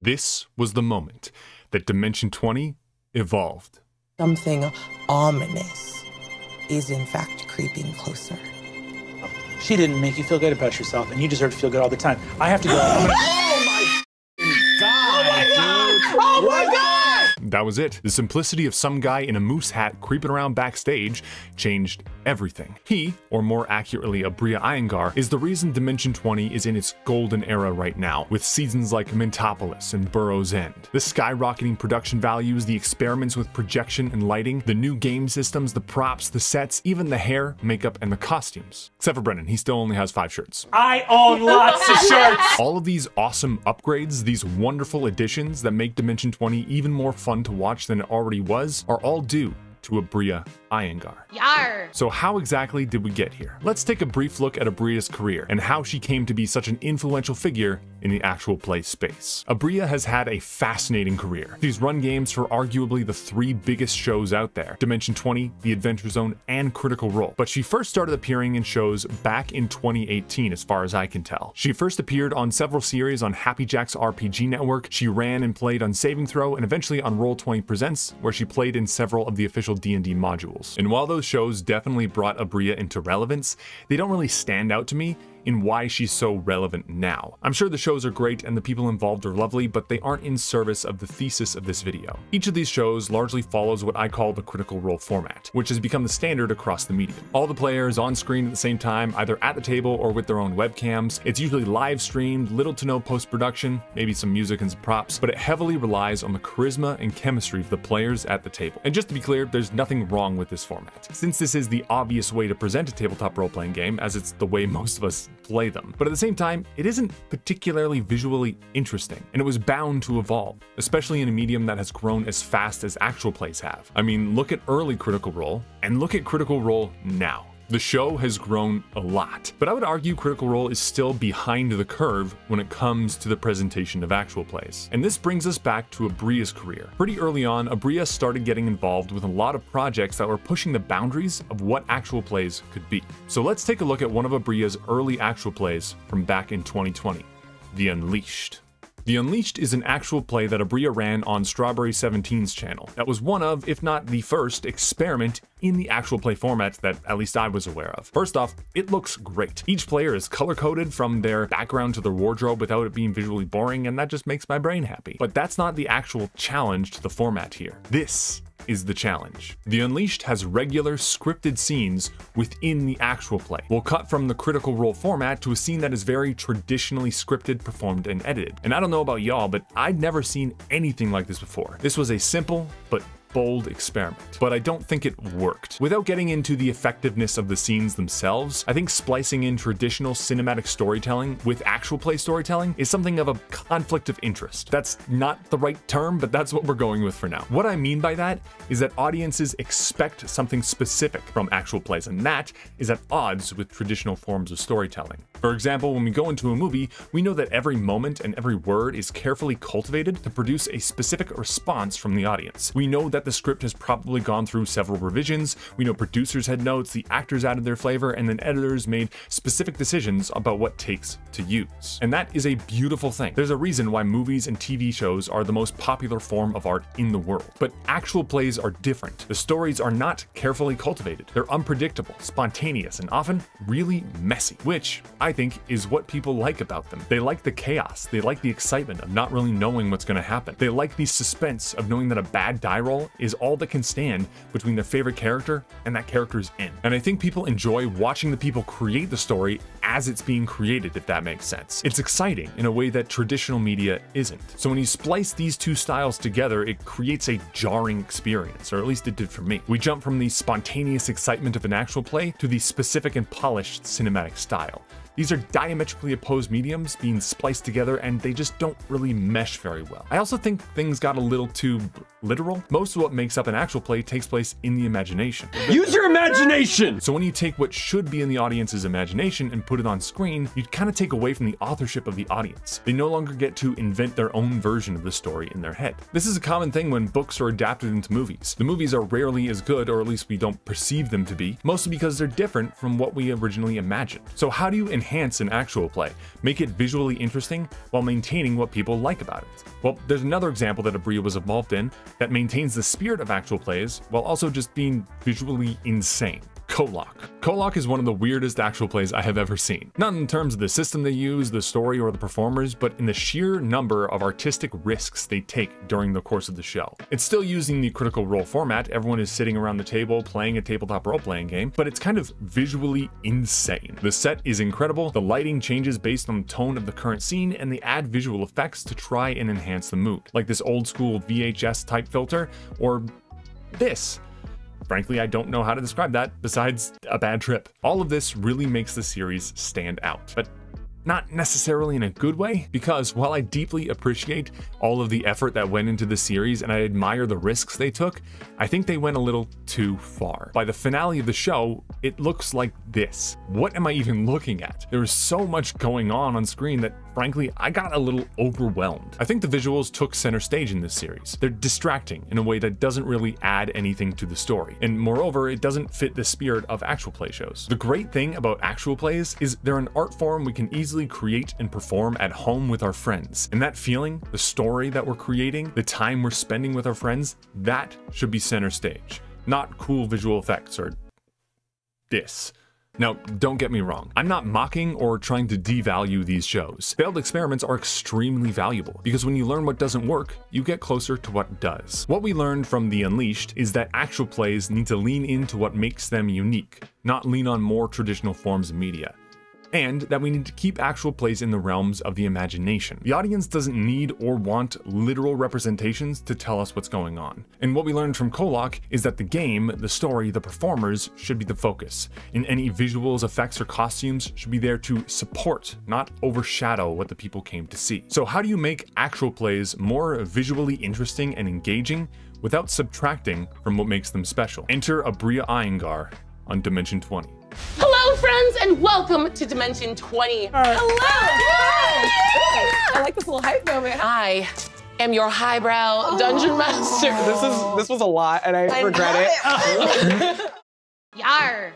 This was the moment that Dimension 20 evolved. Something ominous is in fact creeping closer. She didn't make you feel good about yourself, and you deserve to feel good all the time. I have to go. That was it. The simplicity of some guy in a moose hat creeping around backstage changed everything. He, or more accurately Aabria Iyengar, is the reason Dimension 20 is in its golden era right now, with seasons like Mentopolis and Burrow's End. The skyrocketing production values, the experiments with projection and lighting, the new game systems, the props, the sets, even the hair, makeup, and the costumes. Except for Brennan, he still only has five shirts. I own lots of shirts. All of these awesome upgrades, these wonderful additions that make Dimension 20 even more fun to watch than it already was, are all due to Aabria Iyengar. Yar. So how exactly did we get here? Let's take a brief look at Aabria's career and how she came to be such an influential figure in the actual play space. Aabria has had a fascinating career. She's run games for arguably the three biggest shows out there, Dimension 20, The Adventure Zone, and Critical Role. But she first started appearing in shows back in 2018 as far as I can tell. She first appeared on several series on Happy Jack's RPG network, she ran and played on Saving Throw, and eventually on Roll20 Presents, where she played in several of the official D&D modules. And while those shows definitely brought Aabria into relevance, they don't really stand out to me in why she's so relevant now. I'm sure the shows are great and the people involved are lovely, but they aren't in service of the thesis of this video. Each of these shows largely follows what I call the critical role format, which has become the standard across the medium. All the players on screen at the same time, either at the table or with their own webcams. It's usually live streamed, little to no post-production, maybe some music and some props, but it heavily relies on the charisma and chemistry of the players at the table. And just to be clear, there's nothing wrong with this format. Since this is the obvious way to present a tabletop role-playing game, as it's the way most of us play them. But at the same time, it isn't particularly visually interesting, and it was bound to evolve, especially in a medium that has grown as fast as actual plays have. I mean, look at early Critical Role, and look at Critical Role now. The show has grown a lot, but I would argue Critical Role is still behind the curve when it comes to the presentation of actual plays. And this brings us back to Aabria's career. Pretty early on, Aabria started getting involved with a lot of projects that were pushing the boundaries of what actual plays could be. So let's take a look at one of Aabria's early actual plays from back in 2020, The Unleashed. The Unleashed is an actual play that Aabria ran on Strawberry 17's channel. That was one of, if not the first, experiment in the actual play format that at least I was aware of. First off, it looks great. Each player is color coded from their background to their wardrobe without it being visually boring, and that just makes my brain happy. But that's not the actual challenge to the format here. This is the challenge. The Unleashed has regular scripted scenes within the actual play. We'll cut from the critical role format to a scene that is very traditionally scripted, performed, and edited. And I don't know about y'all, but I'd never seen anything like this before. This was a simple but bold experiment, but I don't think it worked. Without getting into the effectiveness of the scenes themselves, I think splicing in traditional cinematic storytelling with actual play storytelling is something of a conflict of interest. That's not the right term, but that's what we're going with for now. What I mean by that is that audiences expect something specific from actual plays, and that is at odds with traditional forms of storytelling. For example, when we go into a movie, we know that every moment and every word is carefully cultivated to produce a specific response from the audience. We know that the script has probably gone through several revisions, we know producers had notes, the actors added their flavor, and then editors made specific decisions about what takes to use. And that is a beautiful thing. There's a reason why movies and TV shows are the most popular form of art in the world. But actual plays are different. The stories are not carefully cultivated. They're unpredictable, spontaneous, and often really messy, which I think is what people like about them. They like the chaos, they like the excitement of not really knowing what's going to happen. They like the suspense of knowing that a bad die roll is all that can stand between their favorite character and that character's end. And I think people enjoy watching the people create the story as it's being created, if that makes sense. It's exciting in a way that traditional media isn't. So when you splice these two styles together, it creates a jarring experience, or at least it did for me. We jump from the spontaneous excitement of an actual play to the specific and polished cinematic style. These are diametrically opposed mediums being spliced together and they just don't really mesh very well. I also think things got a little too literal. Most of what makes up an actual play takes place in the imagination. Use your imagination! So when you take what should be in the audience's imagination and put it on screen, you kind of take away from the authorship of the audience. They no longer get to invent their own version of the story in their head. This is a common thing when books are adapted into movies. The movies are rarely as good, or at least we don't perceive them to be, mostly because they're different from what we originally imagined. So how do you enhance enhance an actual play, make it visually interesting while maintaining what people like about it. Well, there's another example that Aabria was involved in that maintains the spirit of actual plays while also just being visually insane. Kolok. Kolok is one of the weirdest actual plays I have ever seen. Not in terms of the system they use, the story, or the performers, but in the sheer number of artistic risks they take during the course of the show. It's still using the critical role format, everyone is sitting around the table playing a tabletop role-playing game, but it's kind of visually insane. The set is incredible, the lighting changes based on the tone of the current scene, and they add visual effects to try and enhance the mood, like this old school VHS type filter, or this. Frankly, I don't know how to describe that besides a bad trip. All of this really makes the series stand out, but not necessarily in a good way, because while I deeply appreciate all of the effort that went into the series and I admire the risks they took, I think they went a little too far. By the finale of the show, it looks like this. What am I even looking at? There is so much going on on screen that frankly, I got a little overwhelmed. I think the visuals took center stage in this series. They're distracting in a way that doesn't really add anything to the story, and moreover, it doesn't fit the spirit of actual play shows. The great thing about actual plays is they're an art form we can easily create and perform at home with our friends. And that feeling, the story that we're creating, the time we're spending with our friends, that should be center stage, not cool visual effects or this. Now, don't get me wrong, I'm not mocking or trying to devalue these shows. Failed experiments are extremely valuable because when you learn what doesn't work, you get closer to what does. What we learned from The Unleashed is that actual plays need to lean into what makes them unique, not lean on more traditional forms of media and that we need to keep actual plays in the realms of the imagination. The audience doesn't need or want literal representations to tell us what's going on. And what we learned from Kolok is that the game, the story, the performers should be the focus, and any visuals, effects, or costumes should be there to support, not overshadow what the people came to see. So how do you make actual plays more visually interesting and engaging without subtracting from what makes them special? Enter Aabria Iyengar on Dimension 20. Hello, friends, and welcome to Dimension 20. Hello! I like this little hype moment. I am your highbrow oh. dungeon master. This is this was a lot, and I, regret it. Yar.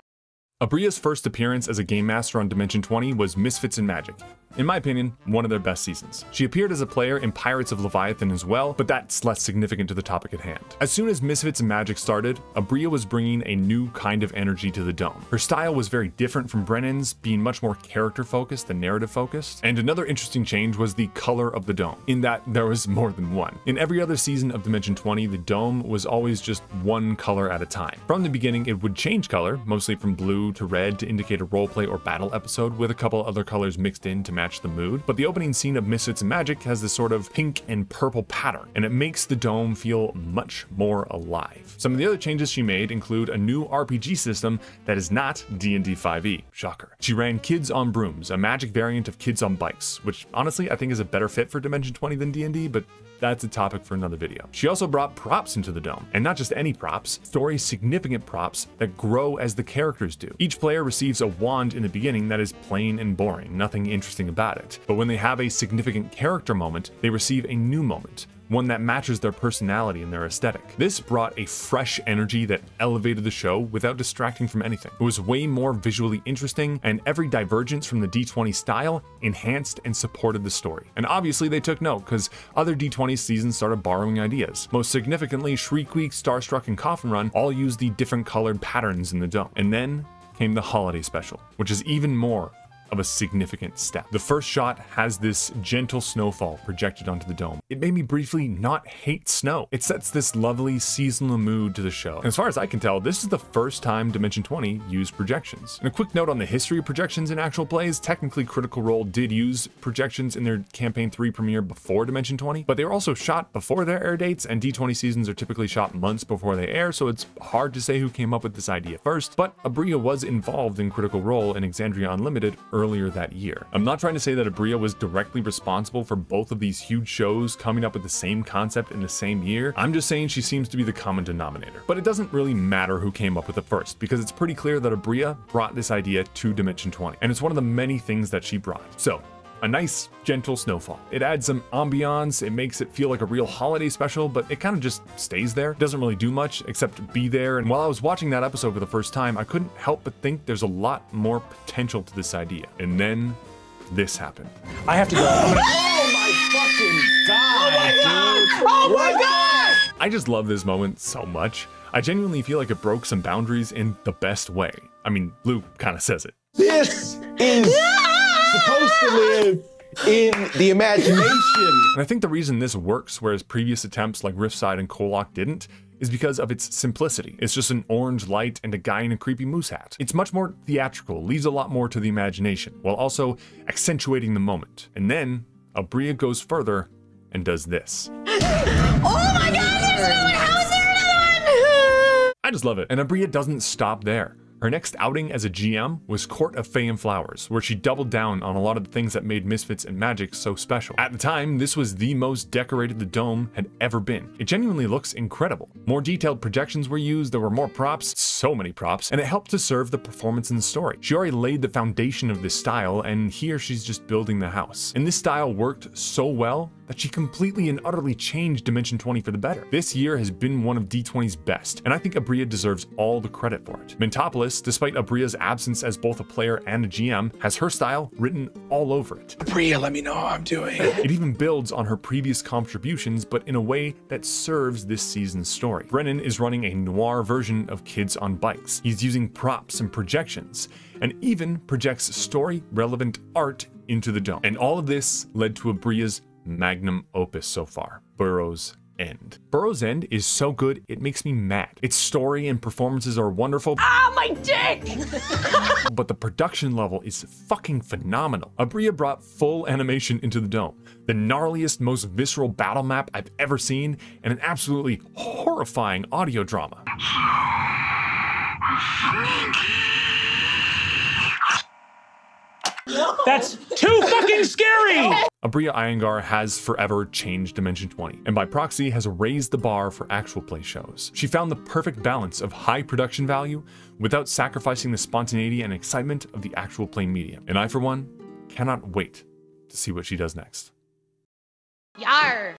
Aabria's first appearance as a game master on Dimension 20 was Misfits and Magic. In my opinion, one of their best seasons. She appeared as a player in Pirates of Leviathan as well, but that's less significant to the topic at hand. As soon as Misfits and Magic started, Aabria was bringing a new kind of energy to the dome. Her style was very different from Brennan's, being much more character focused than narrative focused. And another interesting change was the color of the dome, in that there was more than one. In every other season of Dimension 20, the dome was always just one color at a time. From the beginning, it would change color, mostly from blue to red to indicate a roleplay or battle episode, with a couple other colors mixed in to match the mood. But the opening scene of Misfits Magic has this sort of pink and purple pattern, and it makes the dome feel much more alive. Some of the other changes she made include a new RPG system that is not D&D 5e, shocker. She ran Kids on Brooms, a magic variant of Kids on Bikes, which honestly I think is a better fit for Dimension 20 than D&D, but that's a topic for another video. She also brought props into the dome, and not just any props, story significant props that grow as the characters do. Each player receives a wand in the beginning that is plain and boring, nothing interesting about it. But when they have a significant character moment, they receive a new moment, one that matches their personality and their aesthetic. This brought a fresh energy that elevated the show without distracting from anything. It was way more visually interesting, and every divergence from the D20 style enhanced and supported the story. And obviously they took note, because other D20 seasons started borrowing ideas. Most significantly, Shriek Week, Starstruck, and Coffin Run all used the different colored patterns in the dome. And then came the holiday special, which is even more of a significant step. The first shot has this gentle snowfall projected onto the dome. It made me briefly not hate snow. It sets this lovely seasonal mood to the show. And as far as I can tell, this is the first time Dimension 20 used projections. And a quick note on the history of projections in actual plays, technically Critical Role did use projections in their Campaign 3 premiere before Dimension 20, but they were also shot before their air dates, and D20 seasons are typically shot months before they air, so it's hard to say who came up with this idea first, but Aabria was involved in Critical Role in Exandria Unlimited earlier that year. I'm not trying to say that Aabria was directly responsible for both of these huge shows coming up with the same concept in the same year. I'm just saying she seems to be the common denominator. But it doesn't really matter who came up with it first, because it's pretty clear that Aabria brought this idea to Dimension 20, and it's one of the many things that she brought. So, a nice, gentle snowfall. It adds some ambiance, it makes it feel like a real holiday special, but it kind of just stays there. Doesn't really do much except be there. And while I was watching that episode for the first time, I couldn't help but think there's a lot more potential to this idea. And then this happened. I have to go. I'm gonna- Oh my god, oh dude. Oh my god! I just love this moment so much. I genuinely feel like it broke some boundaries in the best way. I mean, Luke kind of says it. This is supposed to live in the imagination. And I think the reason this works, whereas previous attempts like Riftside and Kolok didn't, is because of its simplicity. It's just an orange light and a guy in a creepy moose hat. It's much more theatrical, leaves a lot more to the imagination, while also accentuating the moment. And then, Aabria goes further and does this. Oh my god, there's another one! How is there another one? I just love it. And Aabria doesn't stop there. Her next outing as a GM was Court of Fey and Flowers, where she doubled down on a lot of the things that made Misfits and Magic so special. At the time, this was the most decorated the dome had ever been. It genuinely looks incredible. More detailed projections were used, there were more props, so many props, and it helped to serve the performance and story. She already laid the foundation of this style, and here she's just building the house. And this style worked so well that she completely and utterly changed Dimension 20 for the better. This year has been one of D20's best, and I think Aabria deserves all the credit for it. Mentopolis, despite Aabria's absence as both a player and a GM, has her style written all over it. Aabria, let me know how I'm doing. It even builds on her previous contributions, but in a way that serves this season's story. Brennan is running a noir version of Kids on Bikes. He's using props and projections, and even projects story relevant art into the dome. And all of this led to Aabria's magnum opus so far Burrow's End. Burrow's End is so good, it makes me mad. Its story and performances are wonderful, Ah, my dick! but the production level is fucking phenomenal. Aabria brought full animation into the dome, the gnarliest, most visceral battle map I've ever seen, and an absolutely horrifying audio drama. That's too fucking scary! Aabria Iyengar has forever changed Dimension 20, and by proxy has raised the bar for actual play shows. She found the perfect balance of high production value without sacrificing the spontaneity and excitement of the actual play medium. And I, for one, cannot wait to see what she does next. Yar!